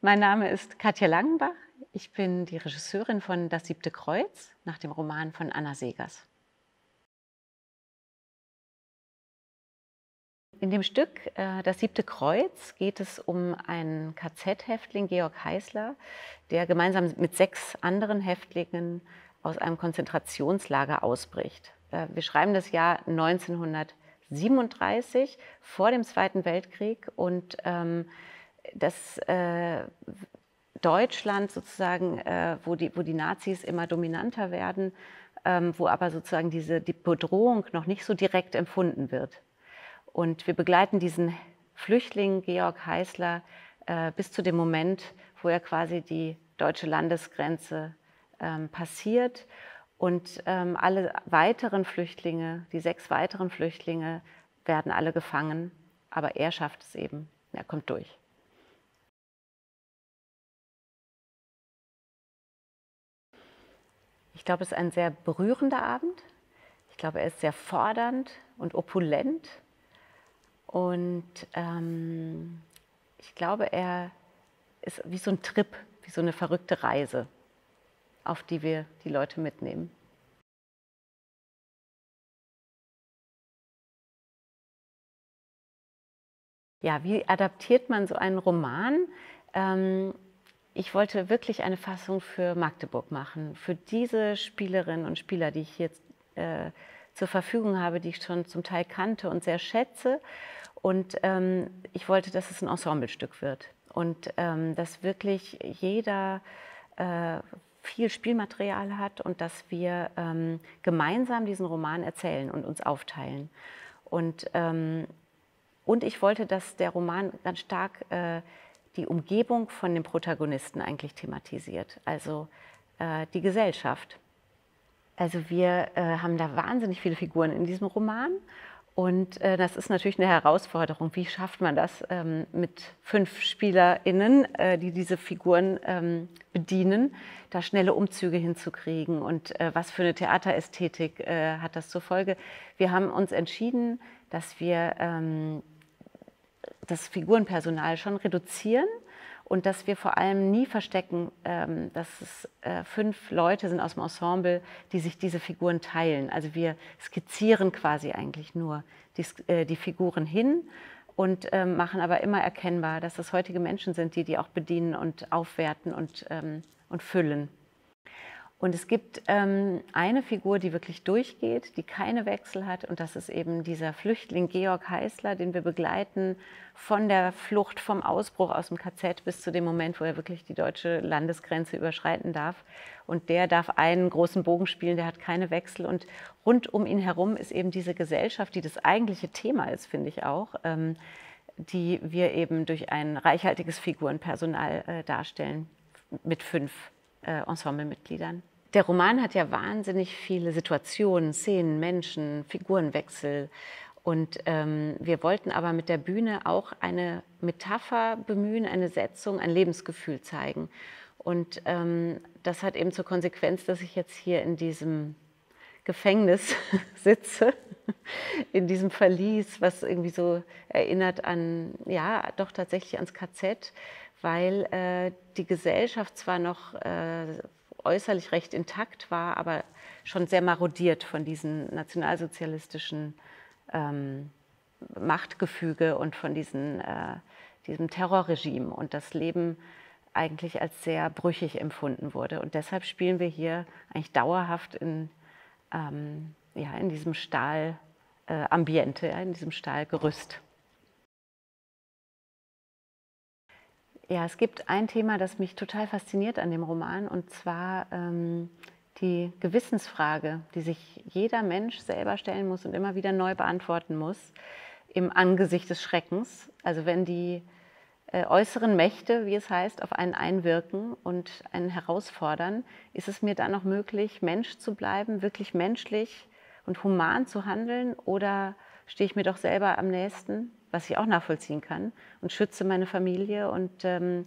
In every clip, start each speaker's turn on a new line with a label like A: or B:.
A: Mein Name ist Katja Langenbach. Ich bin die Regisseurin von Das siebte Kreuz nach dem Roman von Anna Segers. In dem Stück äh, Das siebte Kreuz geht es um einen KZ-Häftling, Georg Heißler, der gemeinsam mit sechs anderen Häftlingen aus einem Konzentrationslager ausbricht. Äh, wir schreiben das Jahr 1937 vor dem Zweiten Weltkrieg und ähm, dass äh, Deutschland sozusagen, äh, wo, die, wo die Nazis immer dominanter werden, ähm, wo aber sozusagen diese die Bedrohung noch nicht so direkt empfunden wird. Und wir begleiten diesen Flüchtling Georg Heißler äh, bis zu dem Moment, wo er quasi die deutsche Landesgrenze ähm, passiert und ähm, alle weiteren Flüchtlinge, die sechs weiteren Flüchtlinge, werden alle gefangen, aber er schafft es eben, er kommt durch. Ich glaube, es ist ein sehr berührender Abend. Ich glaube, er ist sehr fordernd und opulent. Und ähm, ich glaube, er ist wie so ein Trip, wie so eine verrückte Reise, auf die wir die Leute mitnehmen. Ja, wie adaptiert man so einen Roman? Ähm, ich wollte wirklich eine Fassung für Magdeburg machen, für diese Spielerinnen und Spieler, die ich jetzt äh, zur Verfügung habe, die ich schon zum Teil kannte und sehr schätze. Und ähm, ich wollte, dass es ein Ensemblestück wird und ähm, dass wirklich jeder äh, viel Spielmaterial hat und dass wir ähm, gemeinsam diesen Roman erzählen und uns aufteilen. Und, ähm, und ich wollte, dass der Roman ganz stark äh, die Umgebung von dem Protagonisten eigentlich thematisiert, also äh, die Gesellschaft. Also wir äh, haben da wahnsinnig viele Figuren in diesem Roman und äh, das ist natürlich eine Herausforderung. Wie schafft man das ähm, mit fünf SpielerInnen, äh, die diese Figuren ähm, bedienen, da schnelle Umzüge hinzukriegen und äh, was für eine Theaterästhetik äh, hat das zur Folge? Wir haben uns entschieden, dass wir ähm, das Figurenpersonal schon reduzieren und dass wir vor allem nie verstecken, ähm, dass es äh, fünf Leute sind aus dem Ensemble, die sich diese Figuren teilen. Also wir skizzieren quasi eigentlich nur die, äh, die Figuren hin und ähm, machen aber immer erkennbar, dass das heutige Menschen sind, die die auch bedienen und aufwerten und, ähm, und füllen. Und es gibt ähm, eine Figur, die wirklich durchgeht, die keine Wechsel hat. Und das ist eben dieser Flüchtling Georg Heißler, den wir begleiten von der Flucht vom Ausbruch aus dem KZ bis zu dem Moment, wo er wirklich die deutsche Landesgrenze überschreiten darf. Und der darf einen großen Bogen spielen, der hat keine Wechsel. Und rund um ihn herum ist eben diese Gesellschaft, die das eigentliche Thema ist, finde ich auch. Ähm, die wir eben durch ein reichhaltiges Figurenpersonal äh, darstellen mit fünf äh, Ensemblemitgliedern. Der Roman hat ja wahnsinnig viele Situationen, Szenen, Menschen, Figurenwechsel. Und ähm, wir wollten aber mit der Bühne auch eine Metapher bemühen, eine Setzung, ein Lebensgefühl zeigen. Und ähm, das hat eben zur Konsequenz, dass ich jetzt hier in diesem Gefängnis sitze, in diesem Verlies, was irgendwie so erinnert an, ja, doch tatsächlich ans KZ, weil äh, die Gesellschaft zwar noch äh, äußerlich recht intakt war, aber schon sehr marodiert von diesen nationalsozialistischen ähm, Machtgefüge und von diesen, äh, diesem Terrorregime und das Leben eigentlich als sehr brüchig empfunden wurde. Und deshalb spielen wir hier eigentlich dauerhaft in, ähm, ja, in diesem Stahlambiente, äh, ja, in diesem Stahlgerüst. Ja, es gibt ein Thema, das mich total fasziniert an dem Roman, und zwar ähm, die Gewissensfrage, die sich jeder Mensch selber stellen muss und immer wieder neu beantworten muss im Angesicht des Schreckens. Also wenn die äh, äußeren Mächte, wie es heißt, auf einen einwirken und einen herausfordern, ist es mir dann noch möglich, Mensch zu bleiben, wirklich menschlich und human zu handeln oder stehe ich mir doch selber am nächsten, was ich auch nachvollziehen kann, und schütze meine Familie und ähm,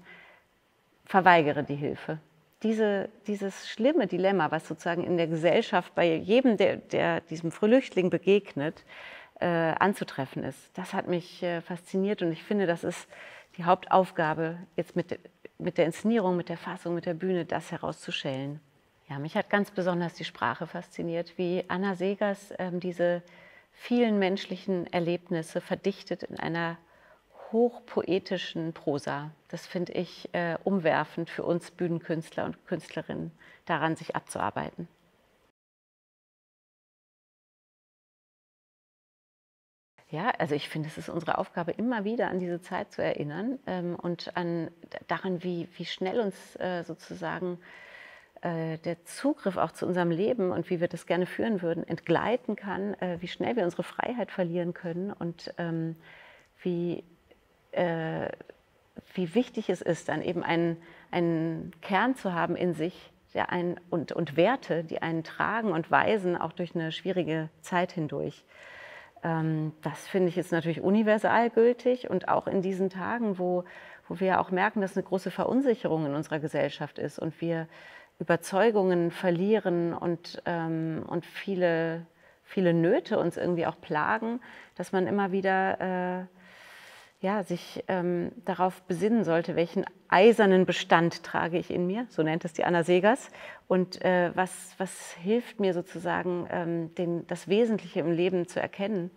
A: verweigere die Hilfe. Diese, dieses schlimme Dilemma, was sozusagen in der Gesellschaft bei jedem, der, der diesem Flüchtling begegnet, äh, anzutreffen ist, das hat mich äh, fasziniert und ich finde, das ist die Hauptaufgabe jetzt mit, mit der Inszenierung, mit der Fassung, mit der Bühne, das herauszuschälen. Ja, mich hat ganz besonders die Sprache fasziniert, wie Anna Segers ähm, diese vielen menschlichen Erlebnisse verdichtet in einer hochpoetischen Prosa. Das finde ich äh, umwerfend für uns Bühnenkünstler und Künstlerinnen, daran sich abzuarbeiten. Ja, also ich finde, es ist unsere Aufgabe, immer wieder an diese Zeit zu erinnern ähm, und an, daran, wie, wie schnell uns äh, sozusagen äh, der Zugriff auch zu unserem Leben und wie wir das gerne führen würden, entgleiten kann, äh, wie schnell wir unsere Freiheit verlieren können und ähm, wie, äh, wie wichtig es ist, dann eben einen, einen Kern zu haben in sich der einen, und, und Werte, die einen tragen und weisen, auch durch eine schwierige Zeit hindurch. Ähm, das finde ich jetzt natürlich universal gültig und auch in diesen Tagen, wo, wo wir auch merken, dass eine große Verunsicherung in unserer Gesellschaft ist und wir Überzeugungen verlieren und, ähm, und viele, viele Nöte uns irgendwie auch plagen, dass man immer wieder äh, ja, sich ähm, darauf besinnen sollte, welchen eisernen Bestand trage ich in mir, so nennt es die Anna Segers, und äh, was, was hilft mir sozusagen, ähm, den, das Wesentliche im Leben zu erkennen